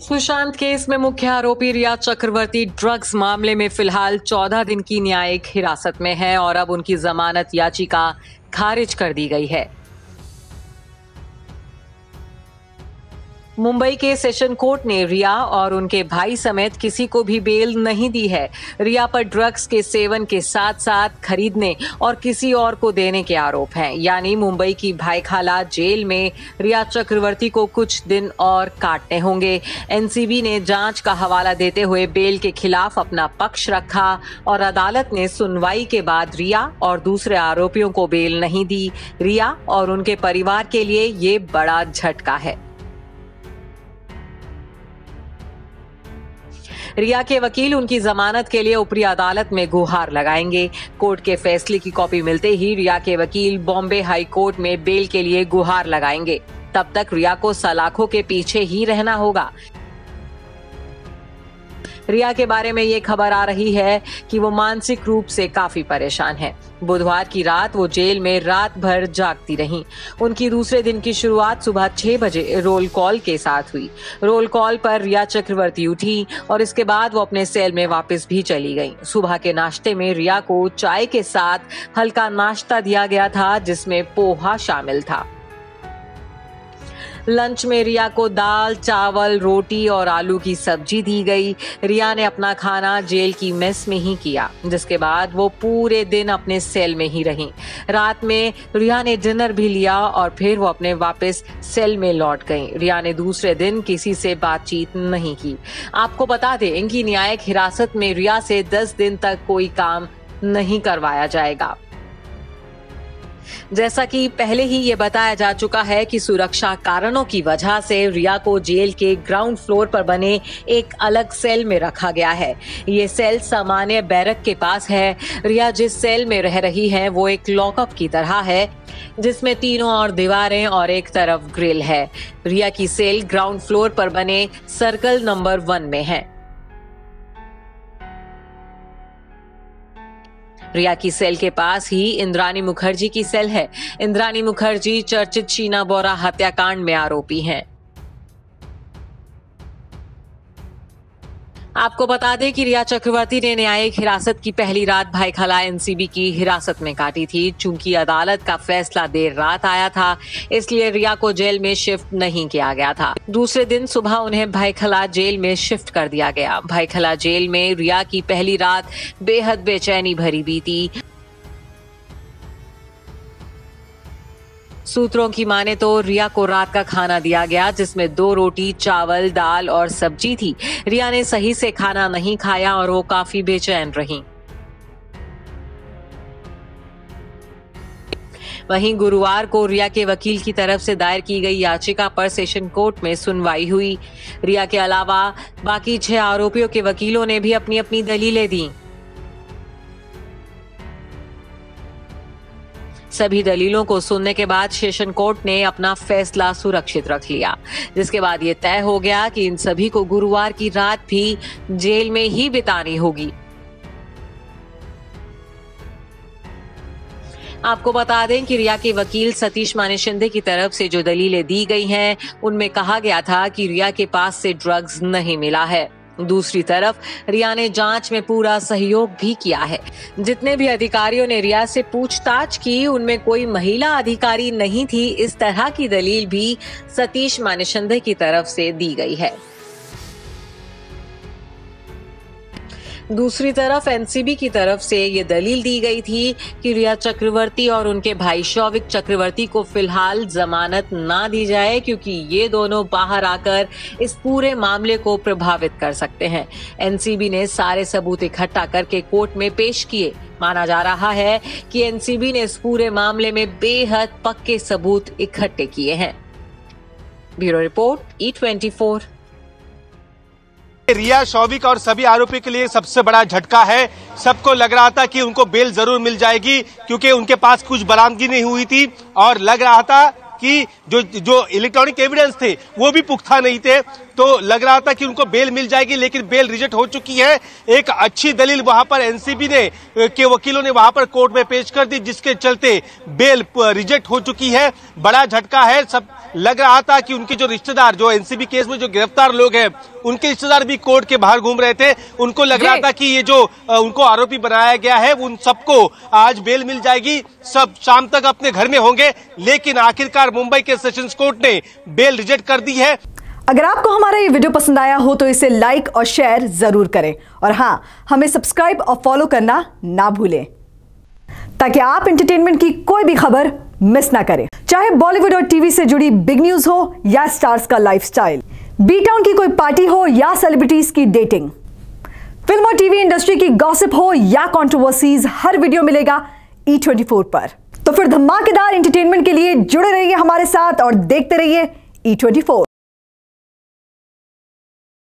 Sushant case में मुख्य आरोपी रिया चक्रवर्ती ड्रग्स मामले में फ़िलहाल 14 दिन की न्यायिक हिरासत में है और अब उनकी जमानत याचिका खारिज कर दी गई है। मुंबई के सेशन कोर्ट ने रिया और उनके भाई समेत किसी को भी बेल नहीं दी है। रिया पर ड्रग्स के सेवन के साथ साथ खरीदने और किसी और को देने के आरोप हैं। यानी मुंबई की भाईखाला जेल में रिया चक्रवर्ती को कुछ दिन और काटने होंगे। एनसीबी ने जाँच का हवाला देते हुए बेल के खिलाफ अपना पक्ष रखा और अदालत ने सुनवाई के बाद रिया और दूसरे आरोपियों को बेल नहीं दी। रिया और उनके परिवार के लिए ये बड़ा झटका है। रिया के वकील उनकी जमानत के लिए ऊपरी अदालत में गुहार लगाएँगे। कोर्ट के फैसले की कॉपी मिलते ही रिया के वकील बॉम्बे हाई कोर्ट में बेल के लिए गुहार लगाएँगे। तब तक रिया को सलाखों के पीछे ही रहना होगा। रिया के बारे में ये खबर आ रही है कि वो मानसिक रूप से काफ़ी परेशान है। बुधवार की रात वो जेल में रात भर जागती रहीं। उनकी दूसरे दिन की शुरुआत सुबह छह बजे रोल कॉल के साथ हुई। रोल कॉल पर रिया चक्रवर्ती उठी और इसके बाद वो अपने सेल में वापस भी चली गई। सुबह के नाश्ते में रिया को चाय के साथ हल्का नाश्ता दिया गया था, जिसमें पोहा शामिल था। लंच में रिया को दाल, चावल, रोटी और आलू की सब्ज़ी दी गई। रिया ने अपना खाना जेल की मेस में ही किया, जिसके बाद वो पूरे दिन अपने सेल में ही रही। रात में रिया ने डिनर भी लिया और फिर वो अपने वापस सेल में लौट गई। रिया ने दूसरे दिन किसी से बातचीत नहीं की। आपको बता दें, इनकी न्यायिक हिरासत में रिया से दस दिन तक कोई काम नहीं करवाया जाएगा। जैसा कि पहले ही ये बताया जा चुका है कि सुरक्षा कारणों की वजह से रिया को जेल के ग्राउंड फ्लोर पर बने एक अलग सेल में रखा गया है। ये सेल सामान्य बैरक के पास है। रिया जिस सेल में रह रही है, वो एक लॉकअप की तरह है, जिसमें तीनों और दीवारें और एक तरफ़ ग्रिल है। रिया की सेल ग्राउंड फ्लोर पर बने सर्कल नंबर वन में है। रिया की सेल के पास ही इंद्रानी मुखर्जी की सेल है। इंद्रानी मुखर्जी, चर्चित शीना बोरा हत्याकांड में आरोपी हैं। आपको बता दें कि रिया चक्रवर्ती ने न्यायिक हिरासत की पहली रात भाई खला एनसीबी की हिरासत में काटी थी। चूँकि अदालत का फैसला देर रात आया था, इसलिए रिया को जेल में शिफ्ट नहीं किया गया था। दूसरे दिन सुबह उन्हें भाईखला जेल में शिफ्ट कर दिया गया। भाईखला जेल में रिया की पहली रात बेहद बेचैनी भरी बीती। सूत्रों की माने तो रिया को रात का खाना दिया गया, जिसमें दो रोटी, चावल, दाल और सब्ज़ी थी। रिया ने सही से खाना नहीं खाया और वो काफ़ी बेचैन रही। वहीं गुरुवार को रिया के वकील की तरफ़ से दायर की गई याचिका पर सेशन कोर्ट में सुनवाई हुई। रिया के अलावा बाकी छह आरोपियों के वकीलों ने भी अपनी अपनी दलीलें दी। सभी दलीलों को सुनने के बाद सेशन कोर्ट ने अपना फैसला सुरक्षित रख लिया। जिसके बाद ये तय हो गया कि इन सभी को गुरुवार की रात भी जेल में ही बितानी होगी। आपको बता दें कि रिया के वकील सतीश माने शिंदे की तरफ़ से जो दलीलें दी गई हैं, उनमें कहा गया था कि रिया के पास से ड्रग्स नहीं मिला है। दूसरी तरफ़, रिया ने जाँच में पूरा सहयोग भी किया है। जितने भी अधिकारियों ने रिया से पूछताछ की, उनमें कोई महिला अधिकारी नहीं थी। इस तरह की दलील भी सतीश मानिशंदे की तरफ़ से दी गई है। दूसरी तरफ़ एनसीबी की तरफ़ से ये दलील दी गई थी कि रिया चक्रवर्ती और उनके भाई शौविक चक्रवर्ती को फ़िलहाल जमानत ना दी जाए, क्योंकि ये दोनों बाहर आकर इस पूरे मामले को प्रभावित कर सकते हैं। एनसीबी ने सारे सबूत इकट्ठा करके कोर्ट में पेश किए। माना जा रहा है कि एनसीबी ने इस पूरे मामले में बेहद पक्के सबूत इकट्ठे किए हैं। Bureau report E twenty four Rhea, Showik और सभी आरोपी के लिए सबसे बड़ा झटका है। सबको लग रहा था कि उनको बेल ज़रूर मिल जाएगी, क्योंकि उनके पास कुछ बरामदगी नहीं हुई थी, और लग रहा था कि जो जो इलेक्ट्रॉनिक एविडेंस थे, वो भी पुख्ता नहीं थे। तो लग रहा था कि उनको बेल मिल जाएगी लेकिन बेल रिजेक्ट हो चुकी है। एक अच्छी दलील वहाँ पर एनसीबी ने के वकीलों ने वहाँ पर कोर्ट में पेश कर दी जिसके चलते बेल रिजेक्ट हो चुकी है। बड़ा झटका है सब लग रहा था कि उनके जो रिश्तेदार जो एनसीबी केस में जो गिरफ़्तार लोग हैं उनके रिश्तेदार भी कोर्ट के बाहर घूम रहे थे। उनको लग रहा था कि ये जो उनको आरोपी बनाया गया है उन सबको आज बेल मिल जाएगी। सब शाम तक अपने घर में होंगे लेकिन आखिरकार मुंबई के सेशंस कोर्ट ने बेल रिजेक्ट कर दी है। अगर आपको हमारा ये वीडियो पसंद आया हो तो इसे लाइक और शेयर ज़रूर करें। और हाँ हमें सब्सक्राइब और फॉलो करना ना भूलें। ताकि आप एंटरटेनमेंट की कोई भी खबर मिस ना करें। चाहे बॉलीवुड और टीवी से जुड़ी बिग न्यूज़ हो या स्टार्स का लाइफस्टाइल बी टाउन की कोई पार्टी हो या सेलिब्रिटीज की डेटिंग फ़िल्म और टीवी इंडस्ट्री की गॉसिप हो या कंट्रोवर्सीज हर वीडियो मिलेगा ई ट्वेंटी फोर पर। तो फिर धमाकेदार एंटरटेनमेंट के लिए जुड़े रहिए हमारे साथ और देखते रहिए ई ट्वेंटी फोर